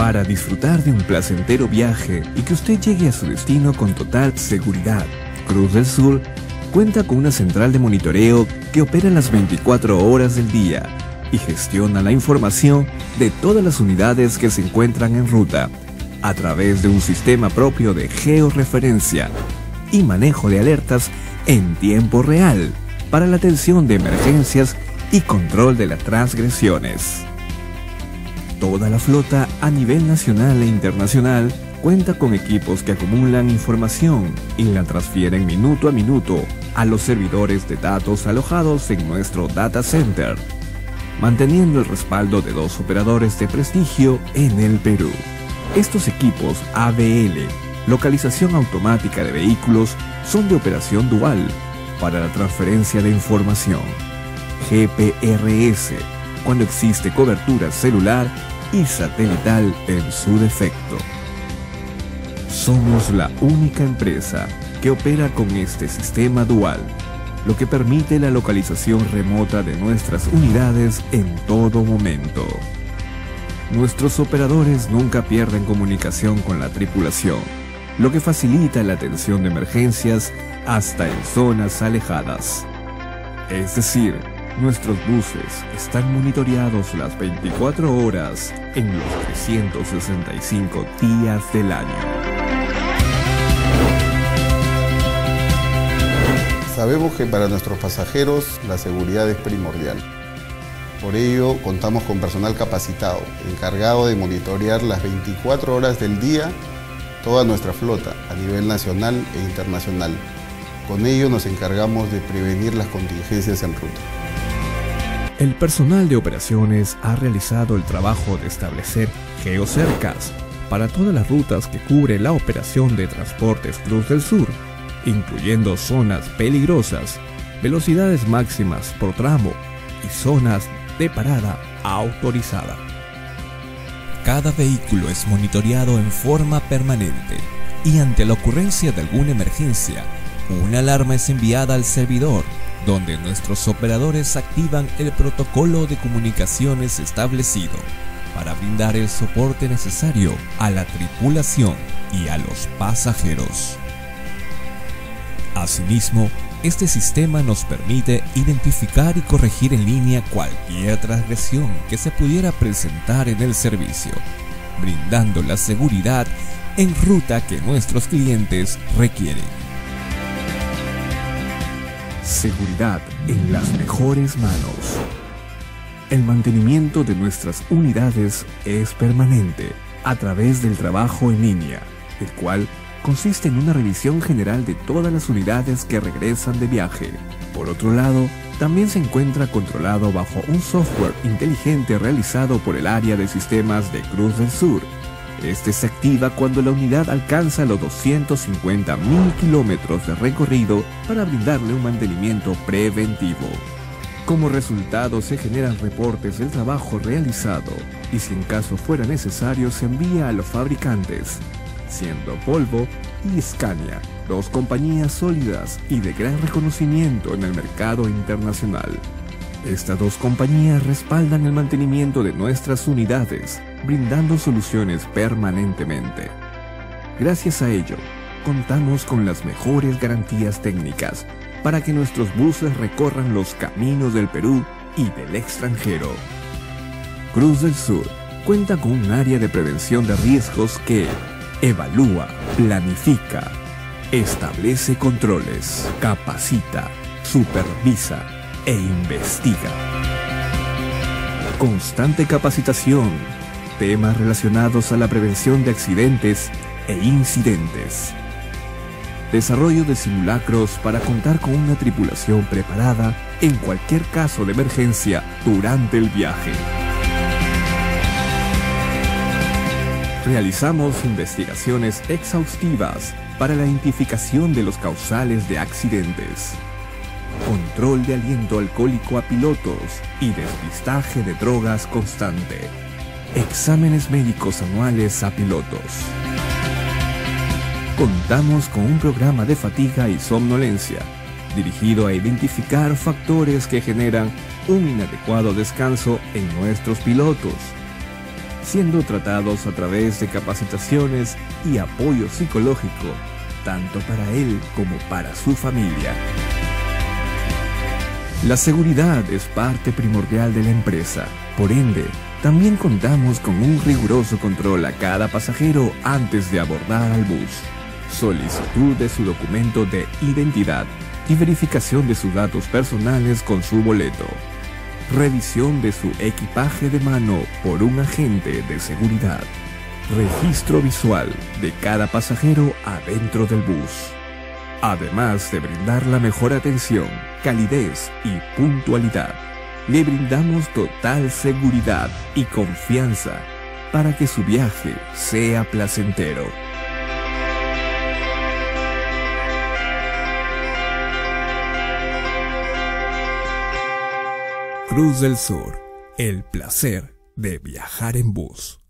para disfrutar de un placentero viaje y que usted llegue a su destino con total seguridad. Cruz del Sur cuenta con una central de monitoreo que opera las 24 horas del día y gestiona la información de todas las unidades que se encuentran en ruta a través de un sistema propio de georreferencia y manejo de alertas en tiempo real para la atención de emergencias y control de las transgresiones. Toda la flota a nivel nacional e internacional cuenta con equipos que acumulan información y la transfieren minuto a minuto a los servidores de datos alojados en nuestro data center, manteniendo el respaldo de dos operadores de prestigio en el Perú. Estos equipos ABL, localización automática de vehículos, son de operación dual para la transferencia de información. GPRS, cuando existe cobertura celular y satelital en su defecto. Somos la única empresa que opera con este sistema dual, lo que permite la localización remota de nuestras unidades en todo momento. Nuestros operadores nunca pierden comunicación con la tripulación, lo que facilita la atención de emergencias hasta en zonas alejadas. Es decir, Nuestros buses están monitoreados las 24 horas en los 365 días del año. Sabemos que para nuestros pasajeros la seguridad es primordial. Por ello, contamos con personal capacitado, encargado de monitorear las 24 horas del día toda nuestra flota a nivel nacional e internacional. Con ello nos encargamos de prevenir las contingencias en ruta. El personal de operaciones ha realizado el trabajo de establecer geocercas para todas las rutas que cubre la operación de Transportes Cruz del Sur, incluyendo zonas peligrosas, velocidades máximas por tramo y zonas de parada autorizada. Cada vehículo es monitoreado en forma permanente y ante la ocurrencia de alguna emergencia, una alarma es enviada al servidor donde nuestros operadores activan el protocolo de comunicaciones establecido para brindar el soporte necesario a la tripulación y a los pasajeros. Asimismo, este sistema nos permite identificar y corregir en línea cualquier transgresión que se pudiera presentar en el servicio, brindando la seguridad en ruta que nuestros clientes requieren. Seguridad en las mejores manos. El mantenimiento de nuestras unidades es permanente a través del trabajo en línea, el cual consiste en una revisión general de todas las unidades que regresan de viaje. Por otro lado, también se encuentra controlado bajo un software inteligente realizado por el área de sistemas de Cruz del Sur, este se activa cuando la unidad alcanza los 250.000 kilómetros de recorrido para brindarle un mantenimiento preventivo. Como resultado se generan reportes del trabajo realizado y si en caso fuera necesario se envía a los fabricantes, siendo Volvo y Scania dos compañías sólidas y de gran reconocimiento en el mercado internacional. Estas dos compañías respaldan el mantenimiento de nuestras unidades brindando soluciones permanentemente. Gracias a ello, contamos con las mejores garantías técnicas para que nuestros buses recorran los caminos del Perú y del extranjero. Cruz del Sur cuenta con un área de prevención de riesgos que evalúa, planifica, establece controles, capacita, supervisa e investiga. Constante capacitación temas relacionados a la prevención de accidentes e incidentes. Desarrollo de simulacros para contar con una tripulación preparada en cualquier caso de emergencia durante el viaje. Realizamos investigaciones exhaustivas para la identificación de los causales de accidentes, control de aliento alcohólico a pilotos y despistaje de drogas constante exámenes médicos anuales a pilotos. Contamos con un programa de fatiga y somnolencia dirigido a identificar factores que generan un inadecuado descanso en nuestros pilotos. siendo tratados a través de capacitaciones y apoyo psicológico, tanto para él como para su familia. La seguridad es parte primordial de la empresa, por ende, también contamos con un riguroso control a cada pasajero antes de abordar al bus. Solicitud de su documento de identidad y verificación de sus datos personales con su boleto. Revisión de su equipaje de mano por un agente de seguridad. Registro visual de cada pasajero adentro del bus. Además de brindar la mejor atención, calidez y puntualidad le brindamos total seguridad y confianza para que su viaje sea placentero. Cruz del Sur, el placer de viajar en bus.